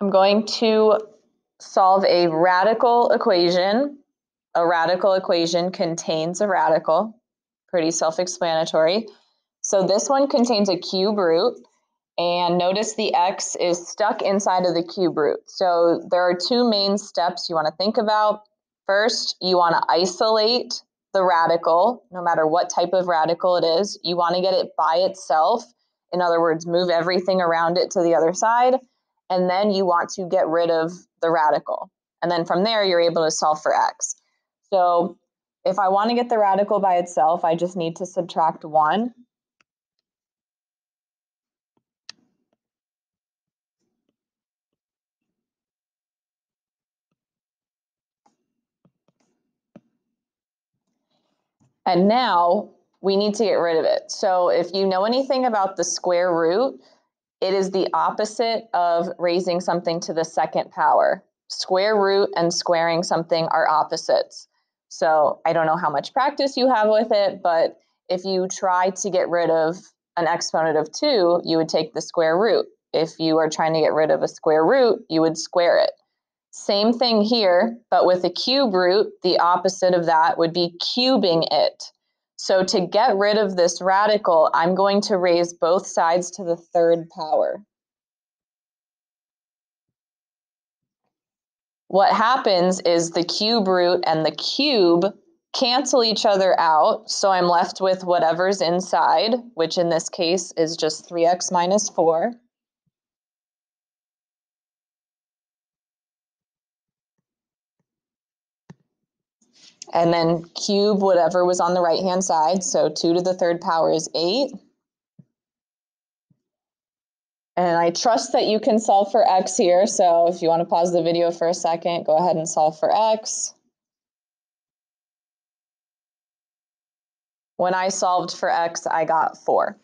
I'm going to solve a radical equation. A radical equation contains a radical, pretty self-explanatory. So this one contains a cube root, and notice the x is stuck inside of the cube root. So there are two main steps you want to think about. First, you want to isolate the radical, no matter what type of radical it is. You want to get it by itself. In other words, move everything around it to the other side and then you want to get rid of the radical. And then from there, you're able to solve for x. So if I want to get the radical by itself, I just need to subtract 1. And now we need to get rid of it. So if you know anything about the square root, it is the opposite of raising something to the second power. Square root and squaring something are opposites. So I don't know how much practice you have with it, but if you try to get rid of an exponent of 2, you would take the square root. If you are trying to get rid of a square root, you would square it. Same thing here, but with a cube root, the opposite of that would be cubing it. So to get rid of this radical, I'm going to raise both sides to the third power. What happens is the cube root and the cube cancel each other out, so I'm left with whatever's inside, which in this case is just 3x minus 4. And then cube whatever was on the right hand side. So 2 to the third power is 8. And I trust that you can solve for x here. So if you want to pause the video for a second, go ahead and solve for x. When I solved for x, I got 4.